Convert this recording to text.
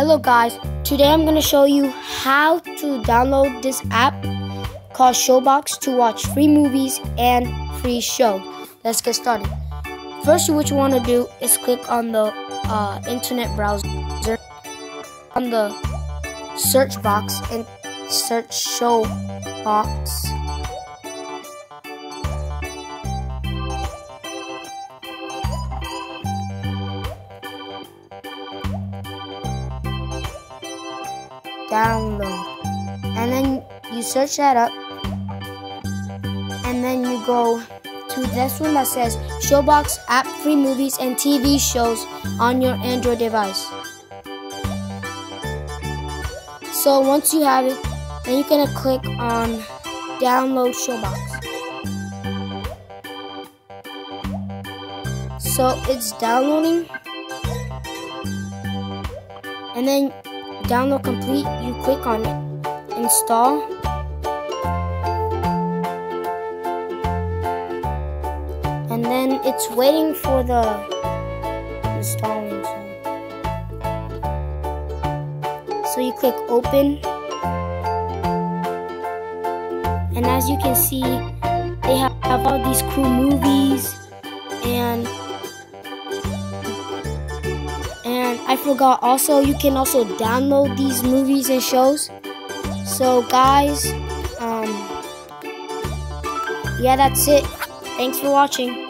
Hello guys, today I'm going to show you how to download this app called Showbox to watch free movies and free shows. Let's get started. First, what you want to do is click on the uh, internet browser on the search box and search Showbox. Download. And then you search that up. And then you go to this one that says Showbox app free movies and TV shows on your Android device. So once you have it, then you're gonna click on download Showbox. So it's downloading. And then download complete, you click on. Install. And then it's waiting for the installing. So you click open. And as you can see, they have all these cool movies and I forgot also you can also download these movies and shows. So guys, um yeah, that's it. Thanks for watching.